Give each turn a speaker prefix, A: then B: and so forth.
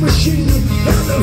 A: machine.